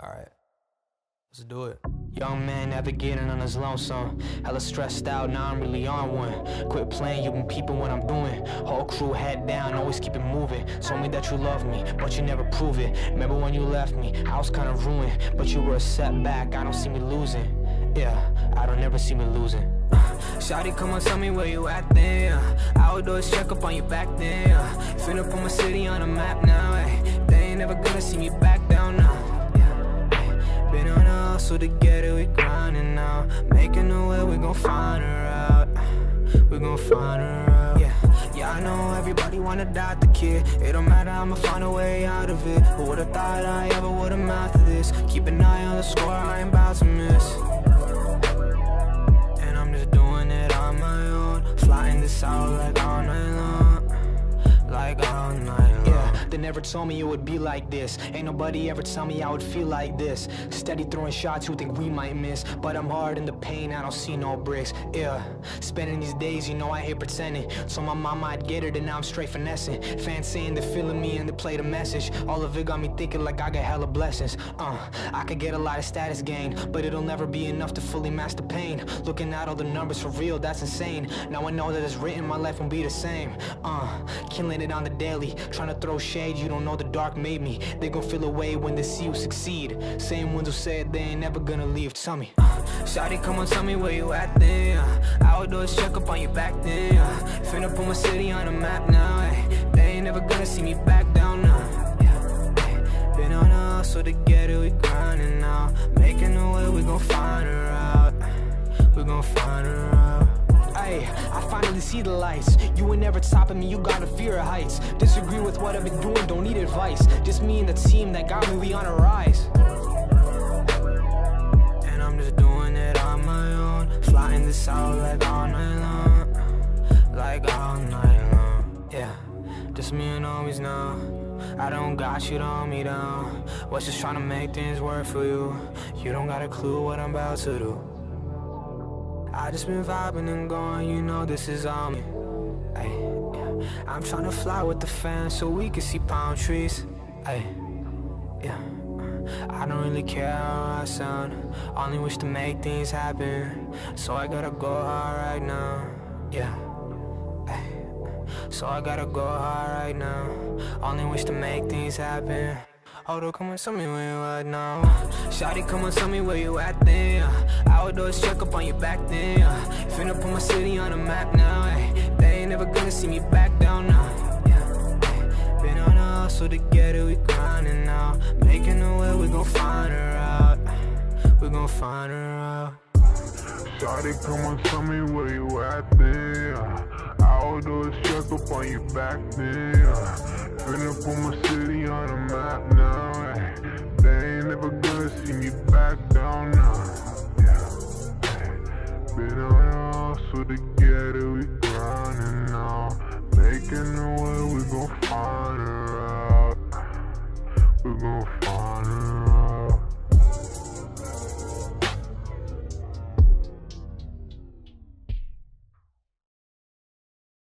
Alright. Let's do it. Young man navigating on his lonesome. Hella stressed out, now I'm really on one. Quit playing, you been peeping what I'm doing. Whole crew head down, always keep it moving. Told me that you love me, but you never prove it. Remember when you left me, I was kinda ruined. But you were a setback, I don't see me losing. Yeah, I don't ever see me losing. Shawty, come on, tell me where you at then. Would always check up on you back then. Finna put my city on the map now. They ain't never gonna see me back down now hustle together, we grinding now. Making a way, we gon' find her out We gon' find her out Yeah, yeah, I know everybody wanna die the kid. It don't matter, I'ma find a way out of it. Who would've thought I ever would've mastered this? Keep an eye on the score, never told me it would be like this. Ain't nobody ever tell me I would feel like this. Steady throwing shots you think we might miss. But I'm hard in the pain, I don't see no bricks. Yeah, spending these days, you know I hate pretending. So my mama I'd get her, then now I'm straight finessing. Fans saying they're feeling me and they play the message. All of it got me thinking like I got hella blessings. Uh, I could get a lot of status gain But it'll never be enough to fully master pain. Looking at all the numbers for real, that's insane. Now I know that it's written, my life won't be the same. Uh, killing it on the daily Trying to throw shade you don't know the dark made me They gon' feel away when they see you succeed. Same ones who said they ain't never gonna leave, tell me. Uh, Shawty, come on, tell me where you at then. Uh, check up on you back then. Uh, Finna put my city on the map now uh, They ain't never gonna see me back down now uh, Been on a hustle together, we grinding now. Making a way, we gon' find her out We gon' find her out Finally see the lights. You were never topping me, you got a fear of heights. Disagree with what I've been doing, don't need advice. Just me and the team that got me, we on a rise. And I'm just doing it on my own. Flying this out like all night long Like all night long, yeah Just me and always now. I don't got you to hold me down Was just trying to make things work for you? You don't got a clue what I'm about to do I just been vibing and going, you know this is on me. Ay, yeah. I'm trying to fly with the fans so we can see palm trees. Ay, yeah. I don't really care how I sound, only wish to make things happen. So I gotta go hard right now, yeah. Ay. So I gotta go hard right now, only wish to make things happen. Hold come on, tell me where you at now. Shawty, come on, tell me where you at then. Always check up on you back then. Finna put my city on the map now ay. They ain't never gonna see me back down now. Been on a hustle together, we grinding now. Making a way, we gon' find her out. We gon' find her out. Shawty, come on, tell me where you at then. Always check up on you back then back